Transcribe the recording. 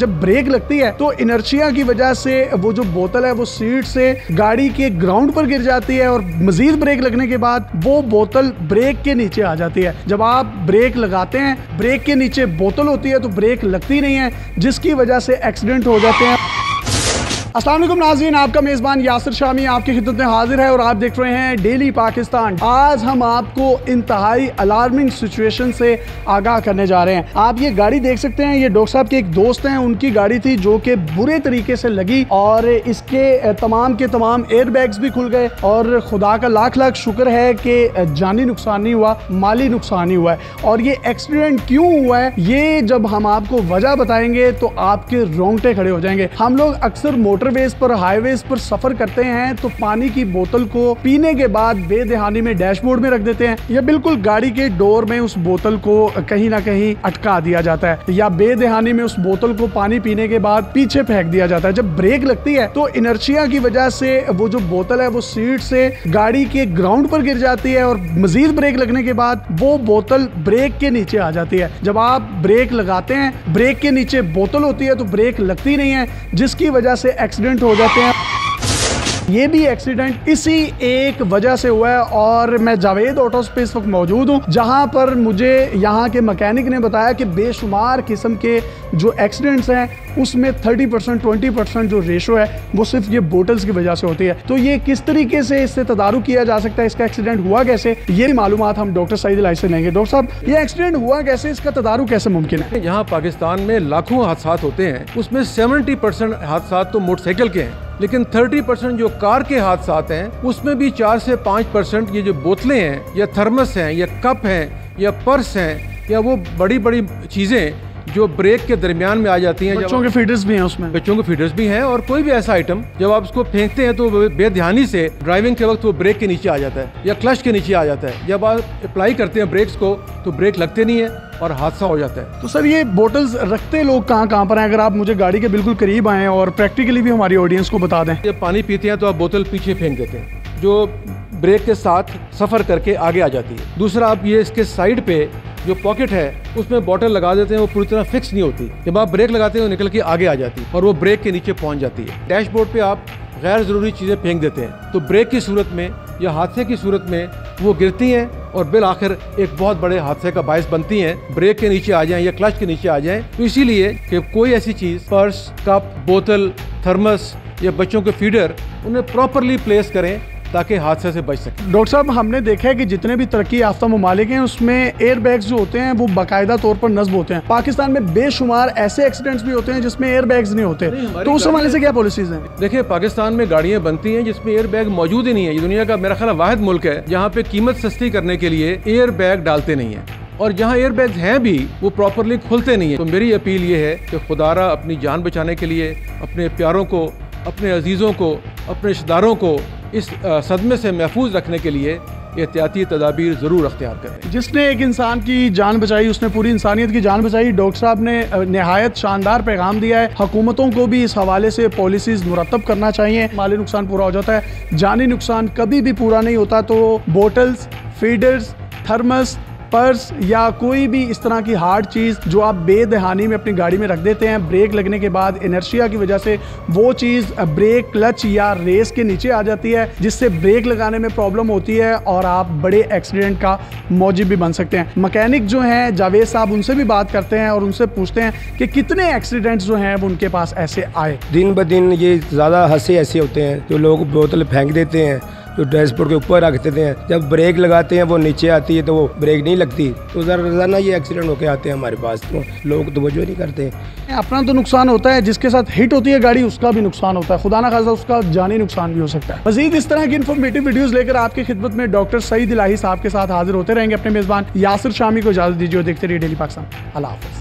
जब ब्रेक लगती है तो इनर्शिया की वजह से वो जो बोतल है, वो सीट से गाड़ी के ग्राउंड पर गिर जाती है और मजीद ब्रेक लगने के बाद वो बोतल ब्रेक के नीचे आ जाती है। जब आप ब्रेक लगाते हैं, ब्रेक के नीचे बोतल होती है तो ब्रेक लगती नहीं है, जिसकी वजह से एक्सीडेंट हो जाते हैं। असलम नाजीन आपका मेज़बान यासर शामी आपकी खिदमत में हाजिर है और आप देख रहे हैं डेली पाकिस्तान। आज हम आपको इंतहाई अलार्मिंग सिचुएशन से आगाह करने जा रहे हैं। आप ये गाड़ी देख सकते हैं, ये डॉक्टर साहब के एक दोस्त हैं, उनकी गाड़ी थी जो कि बुरे तरीके से लगी और इसके तमाम के तमाम एयर बैग्स भी खुल गए और खुदा का लाख लाख शुक्र है कि जानी नुकसान नहीं हुआ, माली नुकसान नहीं हुआ है। और ये एक्सीडेंट क्यों हुआ है, ये जब हम आपको वजह बताएँगे तो आपके रोंगटे खड़े हो जाएँगे। हम लोग अक्सर मोटर मोटरवेज पर हाईवेज पर सफ़र करते हैं तो पानी की बोतल को पीने के बाद बेदहानी में डैशबोर्ड में रख देते हैं। या बिल्कुल गाड़ी के डोर में उस बोतल को कहीं ना कहीं अटका दिया जाता है। या बेदहानी में उस बोतल को पानी पीने के बाद पीछे फेंक दिया जाता है। जब ब्रेक लगती है तो इनर्शिया की वजह से वो जो बोतल है, वो सीट से गाड़ी के ग्राउंड पर गिर जाती है और मजीद ब्रेक लगने के बाद वो बोतल ब्रेक के नीचे आ जाती है। जब आप ब्रेक लगाते हैं ब्रेक के नीचे बोतल होती है तो ब्रेक लगती नहीं है, जिसकी वजह से एक्सीडेंट हो जाते हैं। ये भी एक्सीडेंट इसी एक वजह से हुआ है और मैं जावेद ऑटो पे इस वक्त मौजूद हूँ, जहाँ पर मुझे यहाँ के मकैनिक ने बताया कि बेशुमार किस्म के जो एक्सीडेंट्स हैं, उसमें 30 परसेंट ट्वेंटी परसेंट जो रेशो है, वो सिर्फ़ ये बोटल्स की वजह से होती है। तो ये किस तरीके से इससे तदारुक किया जा सकता है, इसका एक्सीडेंट हुआ कैसे, ये मालूम हम डॉक्टर सईद लाई से लेंगे। डॉक्टर साहब, ये एक्सीडेंट हुआ कैसे, इसका तदारुक कैसे मुमकिन है? यहाँ पाकिस्तान में लाखों हादसा होते हैं, उसमें सेवेंटी परसेंट हादसा तो मोटरसाइकिल के हैं। लेकिन 30 परसेंट जो कार के हादसा हैं, उसमें भी चार से पाँच परसेंट ये जो बोतलें हैं, या थर्मस हैं, या कप हैं, या पर्स हैं, या वो बड़ी बड़ी चीज़ें जो ब्रेक के दरमियान में आ जाती हैं बच्चों के फीडर्स भी हैं उसमें। बच्चों के फीडर्स भी हैं और कोई भी ऐसा आइटम जब आप उसको फेंकते हैं तो बेध्यानी से ड्राइविंग के वक्त वो ब्रेक के नीचे आ जाता है या क्लच के नीचे आ जाता है। जब आप अप्लाई करते हैं ब्रेक्स को तो ब्रेक लगते नहीं है और हादसा हो जाता है। तो सर ये बोटल्स रखते लोग कहाँ कहाँ पर हैं? अगर आप मुझे गाड़ी के बिल्कुल करीब आए और प्रैक्टिकली भी हमारी ऑडियंस को बता दें। जब पानी पीते हैं तो आप बोतल पीछे फेंक देते हैं जो ब्रेक के साथ सफ़र करके आगे आ जाती है। दूसरा आप ये इसके साइड पे जो पॉकेट है, उसमें बॉटल लगा देते हैं, वो पूरी तरह फिक्स नहीं होती। जब आप ब्रेक लगाते हैं तो निकल के आगे आ जाती है और वो ब्रेक के नीचे पहुँच जाती है। डैशबोर्ड पे आप गैर ज़रूरी चीज़ें फेंक देते हैं। तो ब्रेक की सूरत में या हादसे की सूरत में वो गिरती हैं और बिल आखिर एक बहुत बड़े हादसे का बायस बनती हैं। ब्रेक के नीचे आ जाएँ या क्लच के नीचे आ जाएँ तो इसीलिए कि कोई ऐसी चीज़ पर्स कप बोतल थर्मस या बच्चों के फीडर उन्हें प्रॉपरली प्लेस करें ताकि हादसे से बच सके। डॉक्टर साहब हमने देखा है कि जितने भी तरक्की याफ्ता ममालिक हैं उसमें एयर बैग्स जो होते हैं वो बाकायदा तौर पर नस्ब होते हैं। पाकिस्तान में बेशुमार ऐसे एक्सीडेंट्स भी होते हैं जिसमें एयर बैग्स नहीं होते। नहीं, तो उस हवाले से क्या पॉलिसीज़ हैं? देखिए पाकिस्तान में गाड़ियाँ बनती हैं जिसमें एयर बैग मौजूद ही नहीं है। ये दुनिया का मेरा ख्याल वाहिद मुल्क है जहाँ पे कीमत सस्ती करने के लिए एयर बैग डालते नहीं है। और जहाँ एयर बैग हैं भी वो प्रॉपरली खुलते नहीं है। तो मेरी अपील ये है कि खुदारा अपनी जान बचाने के लिए अपने प्यारों को अपने अजीज़ों को अपने रिश्तेदारों को इस सदमे से महफूज रखने के लिए एहतियाती तदाबीर ज़रूर अख्तियार करें। जिसने एक इंसान की जान बचाई, उसने पूरी इंसानियत की जान बचाई, डॉक्टर साहब ने नहायत शानदार पैगाम दिया है। हकूमतों को भी इस हवाले से पॉलिसीज़ मुरतब करना चाहिए। माली नुकसान पूरा हो जाता है। जानी नुकसान कभी भी पूरा नहीं होता तो बोटल्स फीडर्स थर्मस पर्स या कोई भी इस तरह की हार्ड चीज़ जो आप बेदहानी में अपनी गाड़ी में रख देते हैं ब्रेक लगने के बाद इनर्शिया की वजह से वो चीज़ ब्रेक क्लच या रेस के नीचे आ जाती है, जिससे ब्रेक लगाने में प्रॉब्लम होती है और आप बड़े एक्सीडेंट का मौजब भी बन सकते हैं। मकैनिक जो हैं, जावेद साहब उनसे भी बात करते हैं और उनसे पूछते हैं कि कितने एक्सीडेंट्स जो हैं वो उनके पास ऐसे आए। दिन ब दिन ये ज़्यादा हंसे ऐसे होते हैं, जो लोग बोतल फेंक देते हैं जो डैशबोर्ड के ऊपर रख देते हैं जब ब्रेक लगाते हैं, वो नीचे आती है तो वो ब्रेक नहीं लगती। तो ज़रा रोज़ाना ये एक्सीडेंट होके आते हैं हमारे पास तो लोग तवज्जो नहीं करते। अपना तो नुकसान होता है, जिसके साथ हिट होती है गाड़ी, उसका भी नुकसान होता है। खुदा ना खासा, उसका जानी नुकसान भी हो सकता है। मजीद इस तरह की इन्फॉर्मेटिव वीडियोज़ लेकर आपकी खिदमत में डॉक्टर सईद इलाही साहब के साथ हाजिर होते रहेंगे अपने मेज़बान यासिर शामी को इजाज़त दीजिए देखते रहिए डेली पाकिस्तान अल्लाह हाफ़